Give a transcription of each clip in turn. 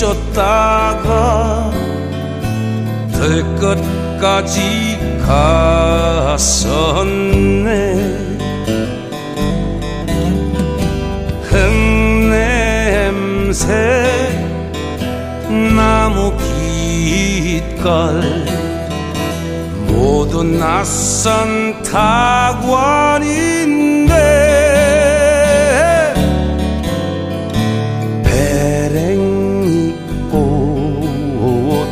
쫓다가 들 끝까지 갔었네. 흙냄새 나무 빛깔 모두 낯선 타관인데 배랭이 꽃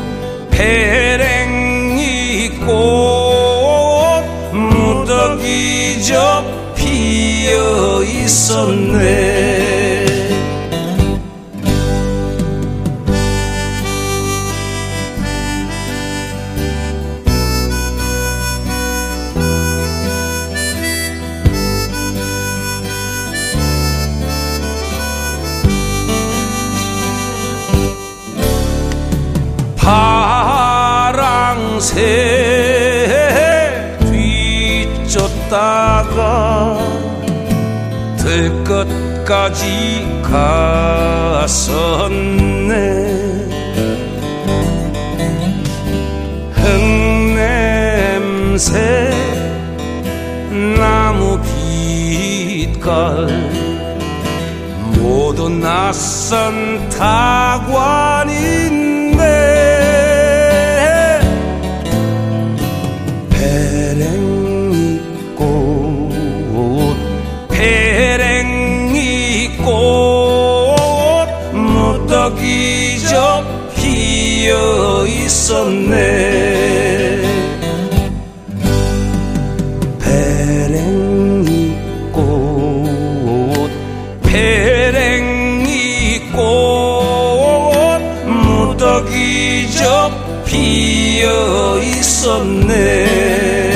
배랭이 꽃 무더기 저 피어 있었네 파랑새 뒤쫓다가 들 끝까지 갔었네. 흙냄새 나무 빛깔 모두 낯선 타관인 있었네. 배랭이 꽃 배랭이 꽃 무더기 저 피어 있었네